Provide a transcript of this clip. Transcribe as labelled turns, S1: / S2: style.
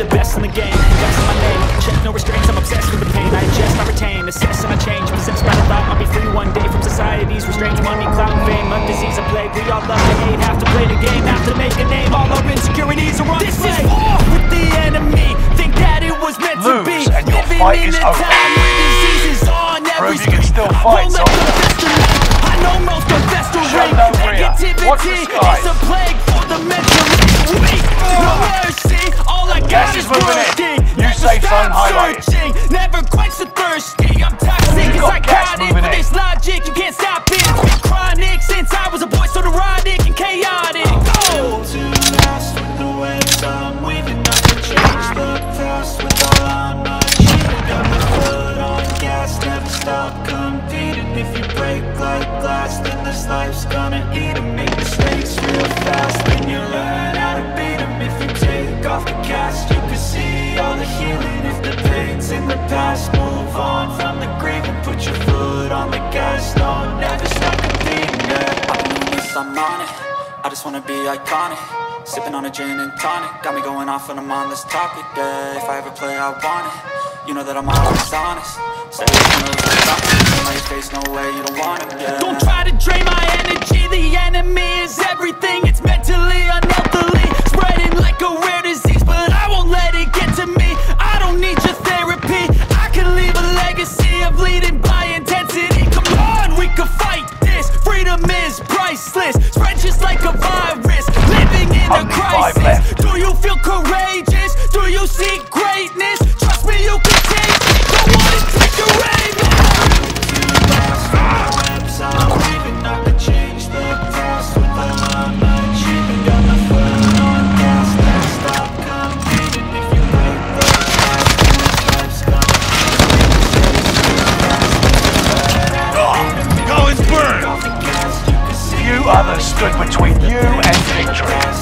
S1: the
S2: best in the game, that's my name. Check no restraints, I'm obsessed with the pain. I ingest, I retain, assess and I change. Possessed by the thought I'll be free one day From society's restraints, money, clout, fame A disease, a plague, we all love to
S3: Watch the
S4: Negativity
S3: skies.
S4: is a plague for the mentally weak. No mercy, all I got
S3: Gas is
S4: is
S3: moving in.
S4: working.
S3: New
S4: Never
S3: safe
S4: stop
S3: zone highlighted.
S4: Never quite so thirsty. I'm toxic,
S3: You got
S4: I
S3: gas moving in.
S5: Life's gonna eat 'em. Make mistakes real fast, then you learn how to beat 'em. If you take off the cast, you can see all the healing. If the pain's in the past, move on from the grave And put your foot on the gas, no, never stop competing yeah.
S6: Doing this, I'm on it. I just wanna be iconic. Sipping on a gin and tonic. Got me going off on this topic, yeah. If I ever play, I want it You know that I'm always honest. On your face, no way, you don't want it, yeah
S4: Don't try to drain my energy The enemy
S3: between you and victory.